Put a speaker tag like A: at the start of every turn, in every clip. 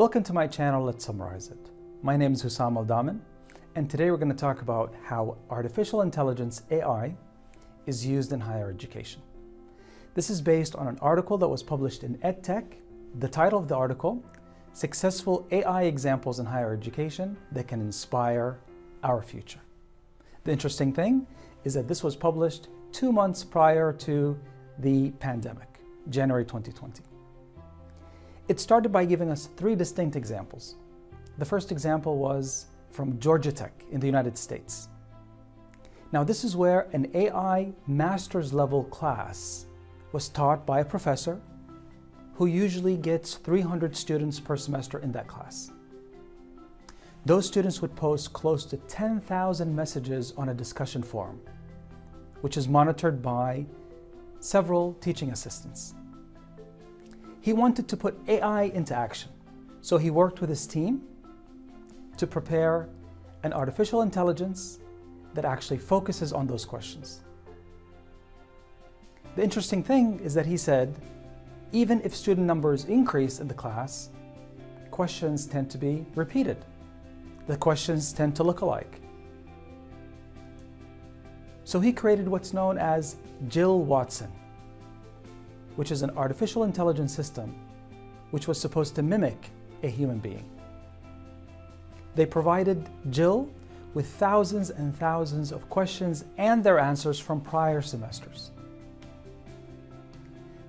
A: Welcome to my channel, Let's Summarize Ed. My name is Hussam Al-Damin, and today we're going to talk about how artificial intelligence, AI, is used in higher education. This is based on an article that was published in EdTech. The title of the article, Successful AI Examples in Higher Education That Can Inspire Our Future. The interesting thing is that this was published two months prior to the pandemic, January 2020. It started by giving us three distinct examples. The first example was from Georgia Tech in the United States. Now, this is where an AI master's level class was taught by a professor who usually gets 300 students per semester in that class. Those students would post close to 10,000 messages on a discussion forum, which is monitored by several teaching assistants. He wanted to put AI into action, so he worked with his team to prepare an artificial intelligence that actually focuses on those questions. The interesting thing is that he said, even if student numbers increase in the class, questions tend to be repeated. The questions tend to look alike. So he created what's known as Jill Watson, which is an artificial intelligence system which was supposed to mimic a human being. They provided Jill with thousands and thousands of questions and their answers from prior semesters.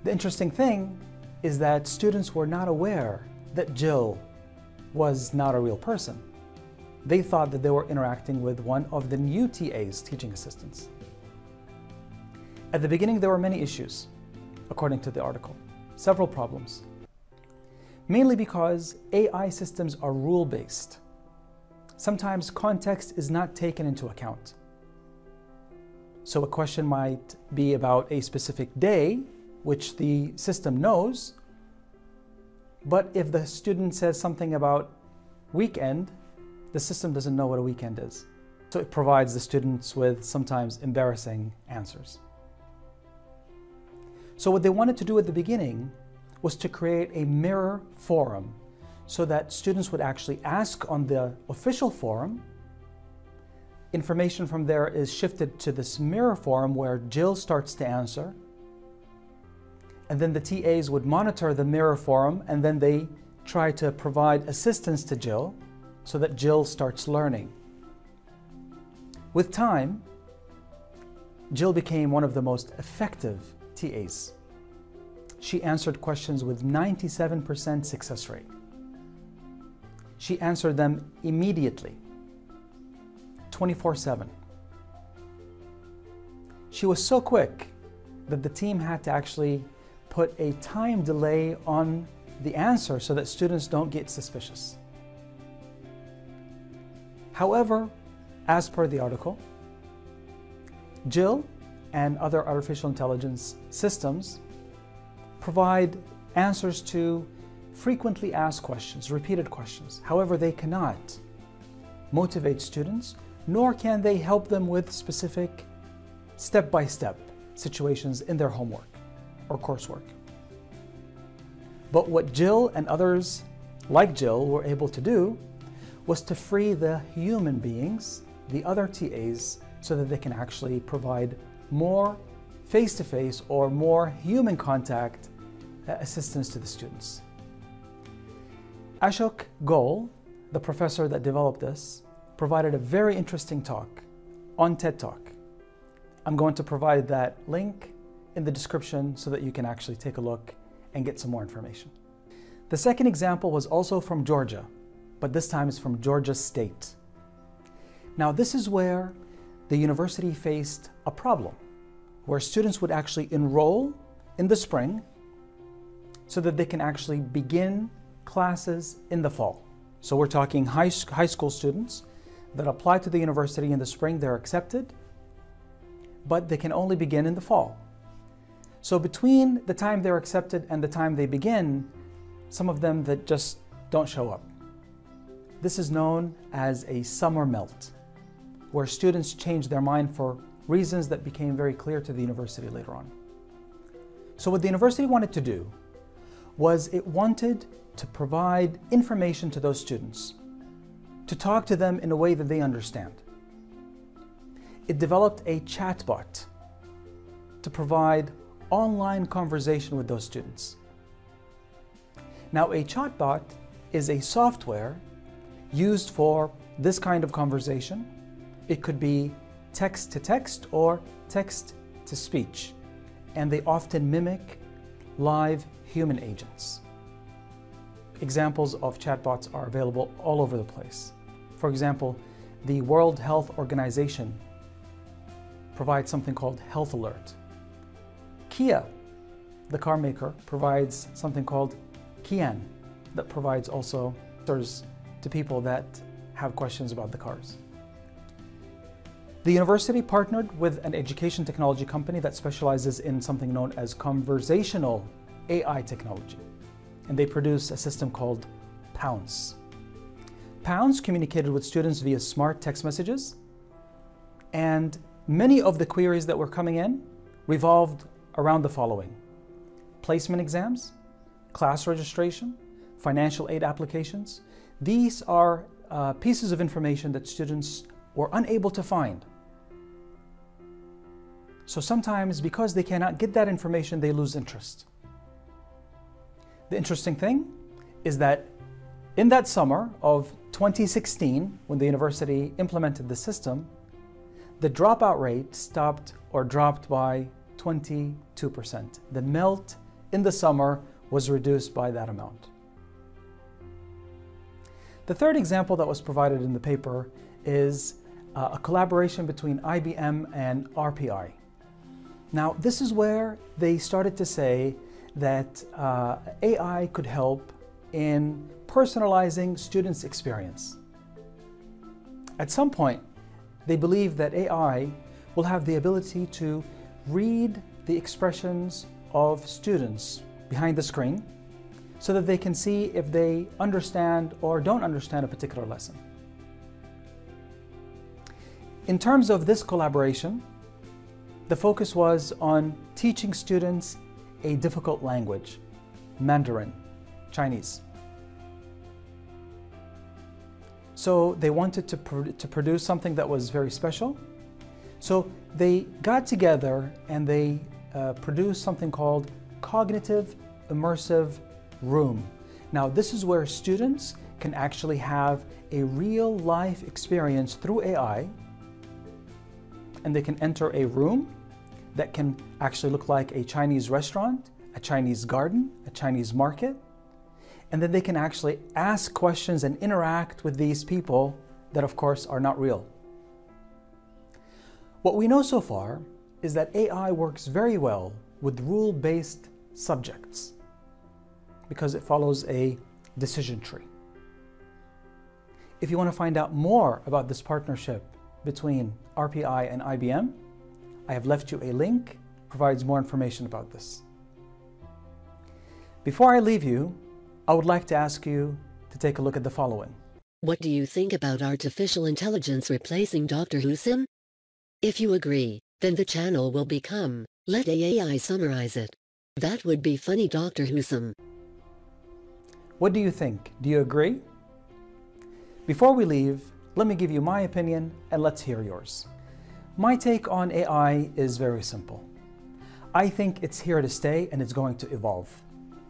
A: The interesting thing is that students were not aware that Jill was not a real person. They thought that they were interacting with one of the new TA's teaching assistants. At the beginning, there were many issues, according to the article, several problems. Mainly because AI systems are rule-based sometimes context is not taken into account. So a question might be about a specific day, which the system knows, but if the student says something about weekend, the system doesn't know what a weekend is. So it provides the students with sometimes embarrassing answers. So what they wanted to do at the beginning was to create a mirror forum so that students would actually ask on the official forum. Information from there is shifted to this mirror forum where Jill starts to answer. And then the TAs would monitor the mirror forum and then they try to provide assistance to Jill so that Jill starts learning. With time, Jill became one of the most effective She answered questions with 97% success rate. She answered them immediately, 24 7. She was so quick that the team had to actually put a time delay on the answer so that students don't get suspicious. However, as per the article, Jill and other artificial intelligence systems provide answers to frequently asked questions, repeated questions. However, they cannot motivate students, nor can they help them with specific step-by-step situations in their homework or coursework. But what Jill and others like Jill were able to do was to free the human beings, the other TAs, so that they can actually provide more face-to-face -face or more human contact uh, assistance to the students. Ashok Goel, the professor that developed this, provided a very interesting talk on TED Talk. I'm going to provide that link in the description so that you can actually take a look and get some more information. The second example was also from Georgia, but this time it's from Georgia State. Now this is where the university faced a problem, where students would actually enroll in the spring so that they can actually begin classes in the fall. So we're talking high, high school students that apply to the university in the spring, they're accepted, but they can only begin in the fall. So between the time they're accepted and the time they begin, some of them that just don't show up. This is known as a summer melt, where students change their mind for reasons that became very clear to the university later on. So what the university wanted to do was it wanted to provide information to those students, to talk to them in a way that they understand. It developed a chatbot to provide online conversation with those students. Now, a chatbot is a software used for this kind of conversation. It could be text to text or text to speech, and they often mimic live human agents. Examples of chatbots are available all over the place. For example, the World Health Organization provides something called Health Alert. Kia, the car maker, provides something called Kian that provides also answers to people that have questions about the cars. The university partnered with an education technology company that specializes in something known as conversational AI technology. And they produce a system called Pounce. Pounce communicated with students via smart text messages, and many of the queries that were coming in revolved around the following placement exams, class registration, financial aid applications. These are uh, pieces of information that students were unable to find so sometimes, because they cannot get that information, they lose interest. The interesting thing is that in that summer of 2016, when the university implemented the system, the dropout rate stopped or dropped by 22%. The melt in the summer was reduced by that amount. The third example that was provided in the paper is uh, a collaboration between IBM and RPI. Now, this is where they started to say that uh, AI could help in personalizing students' experience. At some point, they believe that AI will have the ability to read the expressions of students behind the screen so that they can see if they understand or don't understand a particular lesson. In terms of this collaboration, the focus was on teaching students a difficult language, Mandarin, Chinese. So they wanted to, pr to produce something that was very special. So they got together and they uh, produced something called Cognitive Immersive Room. Now, this is where students can actually have a real life experience through AI and they can enter a room that can actually look like a Chinese restaurant, a Chinese garden, a Chinese market. And then they can actually ask questions and interact with these people that, of course, are not real. What we know so far is that AI works very well with rule based subjects because it follows a decision tree. If you want to find out more about this partnership between RPI and IBM, I have left you a link provides more information about this. Before I leave you, I would like to ask you to take a look at the following.
B: What do you think about artificial intelligence replacing Dr. Husam? If you agree, then the channel will become Let AI Summarize Ed. That would be funny Dr. Husam.
A: What do you think? Do you agree? Before we leave, let me give you my opinion and let's hear yours. My take on AI is very simple. I think it's here to stay and it's going to evolve.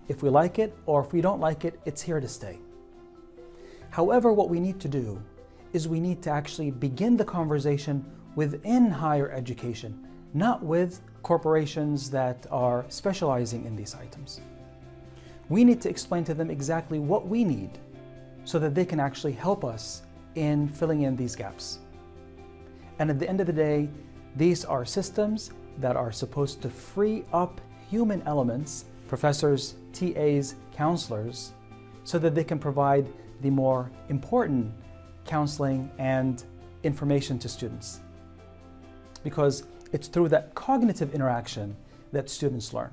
A: If we like it or if we don't like it, it's here to stay. However, what we need to do is we need to actually begin the conversation within higher education, not with corporations that are specializing in these items. We need to explain to them exactly what we need so that they can actually help us in filling in these gaps. And at the end of the day, these are systems that are supposed to free up human elements, professors, TAs, counselors, so that they can provide the more important counseling and information to students. Because it's through that cognitive interaction that students learn.